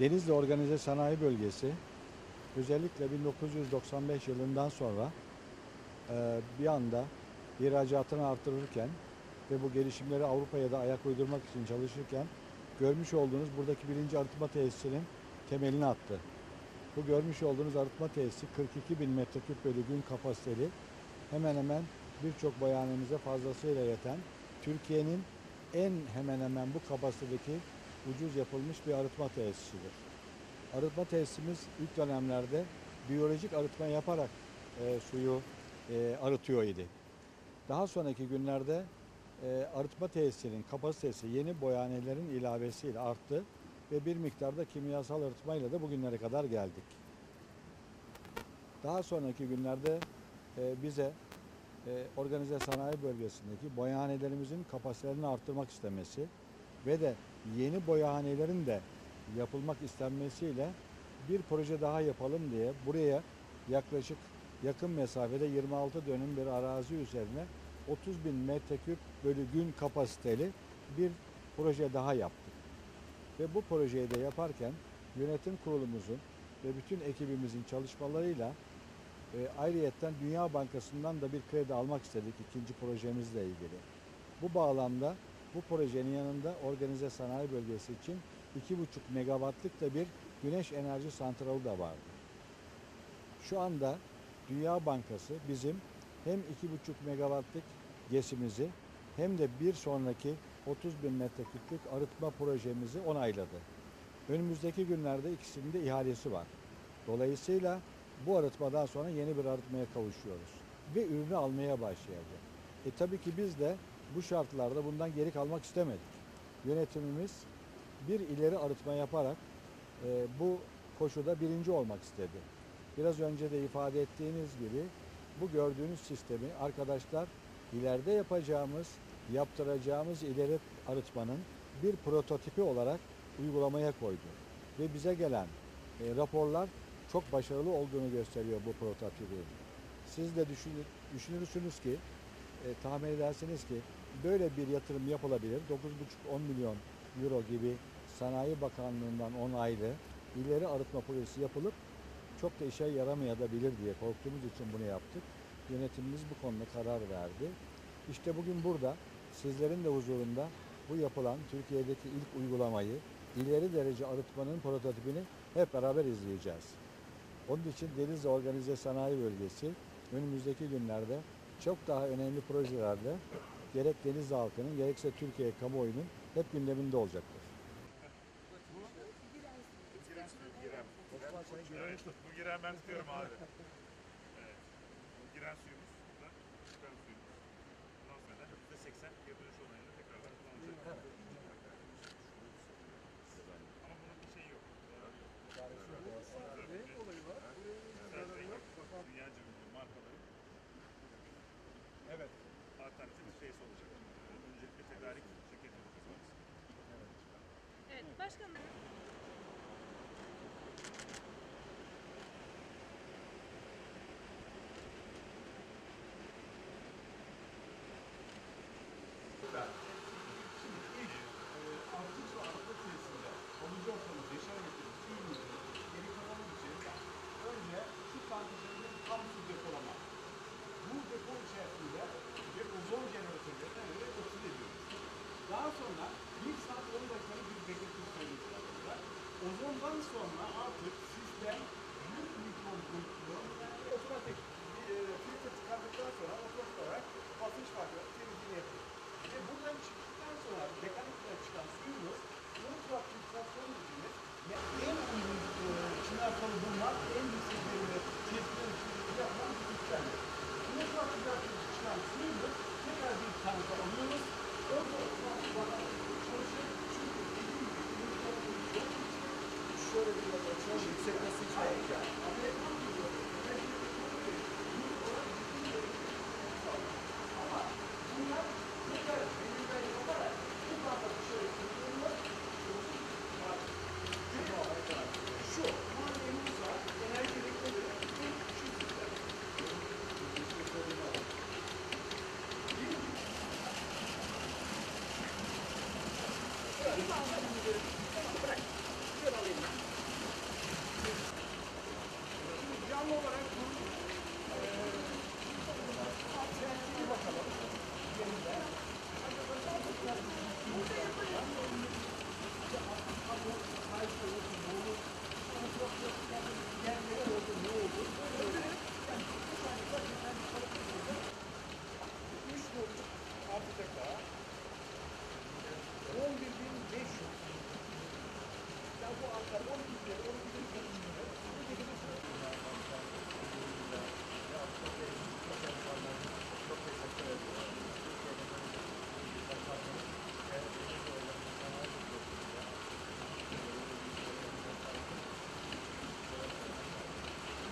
Denizli Organize Sanayi Bölgesi özellikle 1995 yılından sonra e, bir anda ihracatını artırırken ve bu gelişimleri Avrupa'ya da ayak uydurmak için çalışırken görmüş olduğunuz buradaki birinci arıtma tesisinin temelini attı. Bu görmüş olduğunuz arıtma tesisi 42 bin metreküp bölü gün kapasiteli hemen hemen birçok bayanemize fazlasıyla yeten Türkiye'nin en hemen hemen bu kapasitedeki ucuz yapılmış bir arıtma tesisidir. Arıtma tesisimiz ilk dönemlerde biyolojik arıtma yaparak e, suyu e, arıtıyor idi. Daha sonraki günlerde e, arıtma tesisinin kapasitesi yeni boyanelerin ilavesiyle arttı ve bir miktarda kimyasal arıtmayla da bugünlere kadar geldik. Daha sonraki günlerde e, bize e, organize sanayi bölgesindeki boyahanelerimizin kapasitelerini arttırmak istemesi ve de yeni boyahanelerin de yapılmak istenmesiyle bir proje daha yapalım diye buraya yaklaşık yakın mesafede 26 dönüm bir arazi üzerine 30 bin metreküp bölü gün kapasiteli bir proje daha yaptık. Ve bu projeyi de yaparken yönetim kurulumuzun ve bütün ekibimizin çalışmalarıyla e, ayrıyetten Dünya Bankası'ndan da bir kredi almak istedik ikinci projemizle ilgili. Bu bağlamda bu projenin yanında organize sanayi bölgesi için 2,5 megawattlık da bir güneş enerji santralı da vardı. Şu anda Dünya Bankası bizim hem 2,5 megawattlık GES'imizi hem de bir sonraki 30 bin metreküplük arıtma projemizi onayladı. Önümüzdeki günlerde ikisinin de ihalesi var. Dolayısıyla bu arıtmadan sonra yeni bir arıtmaya kavuşuyoruz. Ve ürünü almaya başlayacak. E tabii ki biz de bu şartlarda bundan geri kalmak istemedik. Yönetimimiz bir ileri arıtma yaparak e, bu koşuda birinci olmak istedi. Biraz önce de ifade ettiğiniz gibi bu gördüğünüz sistemi arkadaşlar ileride yapacağımız, yaptıracağımız ileri arıtmanın bir prototipi olarak uygulamaya koydu. Ve bize gelen e, raporlar çok başarılı olduğunu gösteriyor bu prototipi. Siz de düşünür, düşünürsünüz ki, e, tahmin edersiniz ki böyle bir yatırım yapılabilir. 9,5-10 milyon euro gibi Sanayi Bakanlığı'ndan onaylı ileri arıtma projesi yapılıp çok da işe yaramayabilir diye korktuğumuz için bunu yaptık. Yönetimimiz bu konuda karar verdi. İşte bugün burada sizlerin de huzurunda bu yapılan Türkiye'deki ilk uygulamayı ileri derece arıtmanın prototipini hep beraber izleyeceğiz. Onun için Denizli Organize Sanayi Bölgesi önümüzdeki günlerde çok daha önemli projelerle gerek Denizli halkının gerekse Türkiye kamuoyunun hep gündeminde olacaktır. Bu giren ben tutuyorum abi. Cumhurbaşkanı en yüksek derecede testler için yapılan bir sistemdir. Ultra filtrasyon çıkan suyumuz tekrar bir tanka alıyoruz. Orada olarak çalışır. Çünkü dediğim gibi şöyle bir açalım. Yüksek basınç var.